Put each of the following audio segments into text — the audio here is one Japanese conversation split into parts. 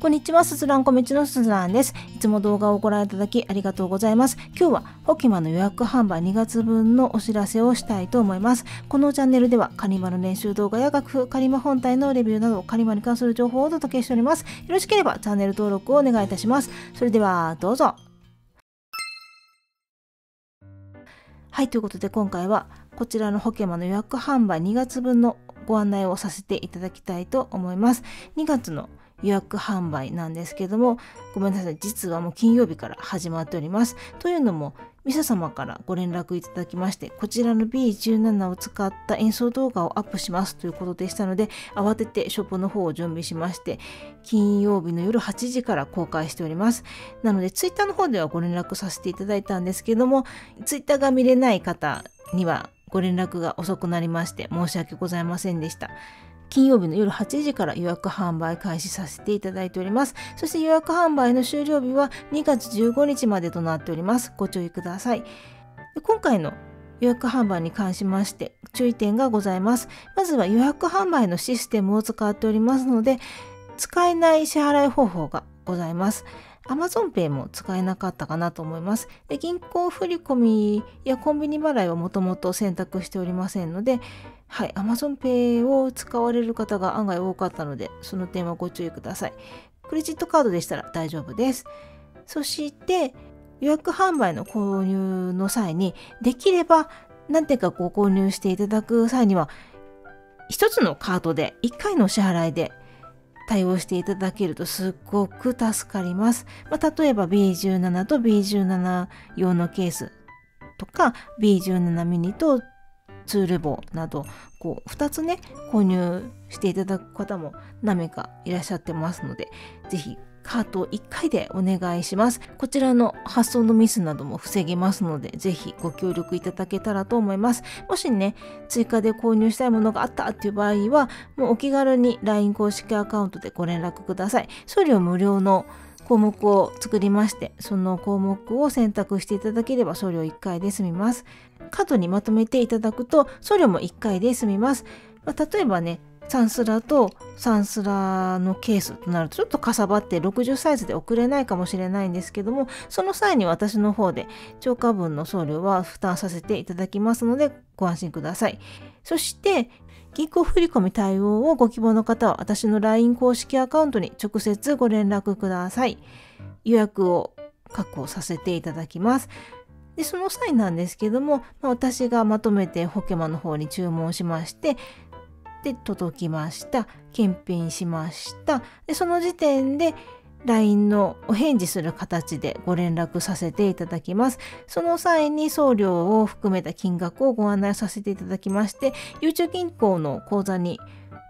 こんにちは、すずらんこみちのすずらんです。いつも動画をご覧いただきありがとうございます。今日はホキマの予約販売2月分のお知らせをしたいと思います。このチャンネルではカニマの練習動画や楽譜、カニマ本体のレビューなどカニマに関する情報をお届けしております。よろしければチャンネル登録をお願いいたします。それではどうぞ。はい、ということで今回はこちらのホケマの予約販売2月分のご案内をさせていただきたいと思います。2月の予約販売なんですけども、ごめんなさい、実はもう金曜日から始まっております。というのも、ミサ様からご連絡いただきまして、こちらの B17 を使った演奏動画をアップしますということでしたので、慌ててショップの方を準備しまして、金曜日の夜8時から公開しております。なので、ツイッターの方ではご連絡させていただいたんですけども、ツイッターが見れない方にはご連絡が遅くなりまして申し訳ございませんでした。金曜日の夜8時から予約販売開始させていただいております。そして予約販売の終了日は2月15日までとなっております。ご注意ください。今回の予約販売に関しまして注意点がございます。まずは予約販売のシステムを使っておりますので、使えない支払い方法がございます。Amazon Pay も使えなかったかなと思います。で銀行振込やコンビニ払いはもともと選択しておりませんので、はい、Amazon Pay を使われる方が案外多かったので、その点はご注意ください。クレジットカードでしたら大丈夫です。そして、予約販売の購入の際に、できれば何点かご購入していただく際には、一つのカードで1回の支払いで対応していただけるとすっごく助かります。まあ、例えば B17 と B17 用のケースとか B17 ミニとツール棒などこう2つね購入していただく方も何名かいらっしゃってますので是非カート1回でお願いします。こちらの発送のミスなども防げますので、ぜひご協力いただけたらと思います。もしね、追加で購入したいものがあったっていう場合は、もうお気軽に LINE 公式アカウントでご連絡ください。送料無料の項目を作りまして、その項目を選択していただければ送料1回で済みます。カートにまとめていただくと送料も1回で済みます。まあ、例えばね、サンスラとサンスラのケースとなるとちょっとかさばって60サイズで送れないかもしれないんですけどもその際に私の方で超過分の送料は負担させていただきますのでご安心ください。そして銀行振込対応をご希望の方は私の LINE 公式アカウントに直接ご連絡ください。予約を確保させていただきます。でその際なんですけども、私がまとめてホケマの方に注文しましてで届きました検品しましたでその時点で LINE のお返事する形でご連絡させていただきます。その際に送料を含めた金額をご案内させていただきまして、ゆうちゅう銀行の口座に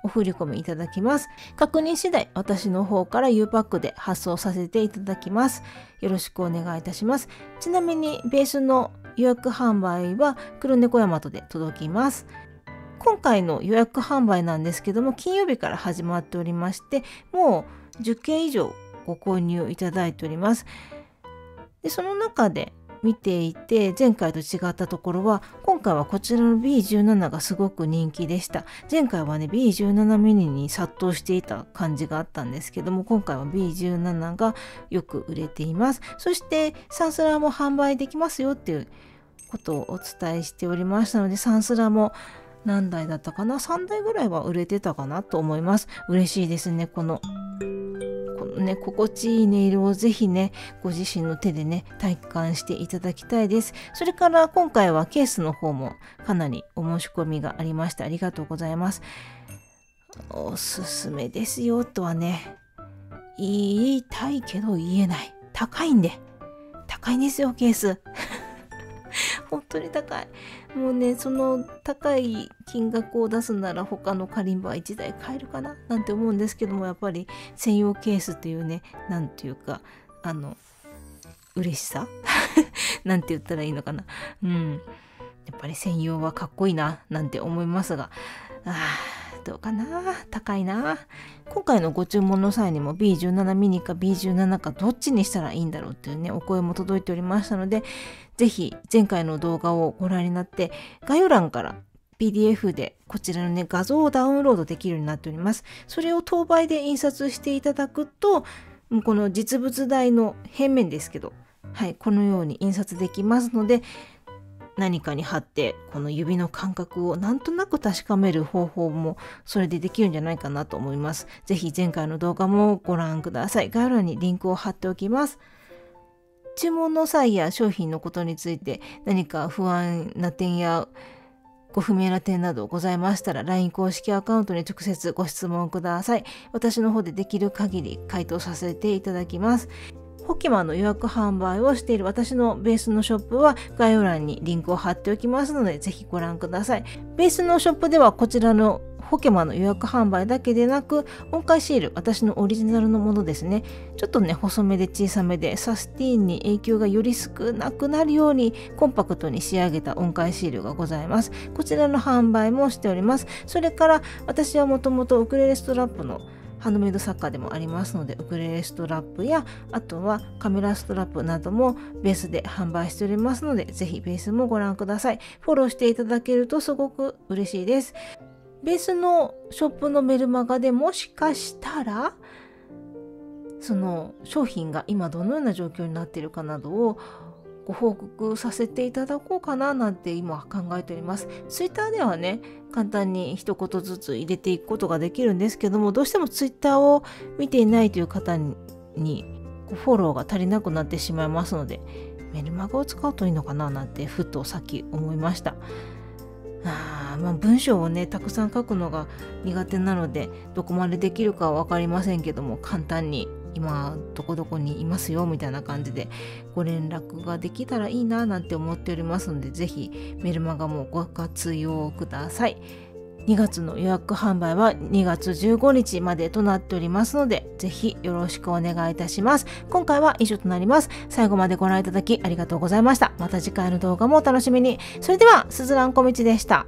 お振り込みいただきます。確認次第、私の方から U パックで発送させていただきます。よろしくお願いいたします。ちなみに、ベースの予約販売は黒猫山とで届きます。今回の予約販売なんですけども、金曜日から始まっておりまして、もう10件以上ご購入いただいております。でその中で見ていて前回と違ったところは今回はこちらの B17 がすごく人気でした前回はね B17 ミニに殺到していた感じがあったんですけども今回は B17 がよく売れていますそしてサンスラーも販売できますよっていうことをお伝えしておりましたのでサンスラーも何台だったかな？3台ぐらいは売れてたかなと思います嬉しいですねこのこのね、心地いい音色をぜひね、ご自身の手でね、体感していただきたいです。それから今回はケースの方もかなりお申し込みがありまして、ありがとうございます。おすすめですよとはね、言いたいけど言えない。高いんで。高いんですよ、ケース。本当に高い。もうね、その高い金額を出すなら他のカリンバ1台買えるかななんて思うんですけども、やっぱり専用ケースっていうね、何て言うか、あの、嬉しさ？なんて言ったらいいのかな。うん。やっぱり専用はかっこいいな、なんて思いますがあ、あどうかな？高いな今回のご注文の際にも B17 ミニか B17 かどっちにしたらいいんだろうっていうね、お声も届いておりましたので、ぜひ前回の動画をご覧になって概要欄から PDF でこちらのね画像をダウンロードできるようになっております。それを当倍で印刷していただくとこの実物大の平面ですけど、はい、このように印刷できますので何かに貼ってこの指の感覚をなんとなく確かめる方法もそれでできるんじゃないかなと思います。ぜひ前回の動画もご覧ください。概要欄にリンクを貼っておきます。注文の際や商品のことについて何か不安な点やご不明な点などございましたら LINE 公式アカウントに直接ご質問ください。私の方でできる限り回答させていただきます。ホキマの予約販売をしている私のベースのショップは概要欄にリンクを貼っておきますのでぜひご覧ください。ベースのショップではこちらのポケマの予約販売だけでなく音階シール私のオリジナルのものですね。ちょっとね細めで小さめでサスティーンに影響がより少なくなるようにコンパクトに仕上げた音階シールがございます。こちらの販売もしております。それから私はもともとウクレレストラップのハンドメイド作家でもありますのでウクレレストラップやあとはカメラストラップなどもベースで販売しておりますのでぜひベースもご覧ください。フォローしていただけるとすごく嬉しいです。ベースのショップのメルマガでもしかしたらその商品が今どのような状況になっているかなどをご報告させていただこうかななんて今考えております。Twitter ではね、簡単に一言ずつ入れていくことができるんですけども、どうしても Twitter を見ていないという方にフォローが足りなくなってしまいますので、メルマガを使うといいのかななんてふっとさっき思いました。あまあ、文章をねたくさん書くのが苦手なのでどこまでできるかは分かりませんけども簡単に今どこどこにいますよみたいな感じでご連絡ができたらいいななんて思っておりますので是非メルマガもご活用ください。2月の予約販売は2月15日までとなっておりますので、ぜひよろしくお願いいたします。今回は以上となります。最後までご覧いただきありがとうございました。また次回の動画もお楽しみに。それでは、すずらんこみちでした。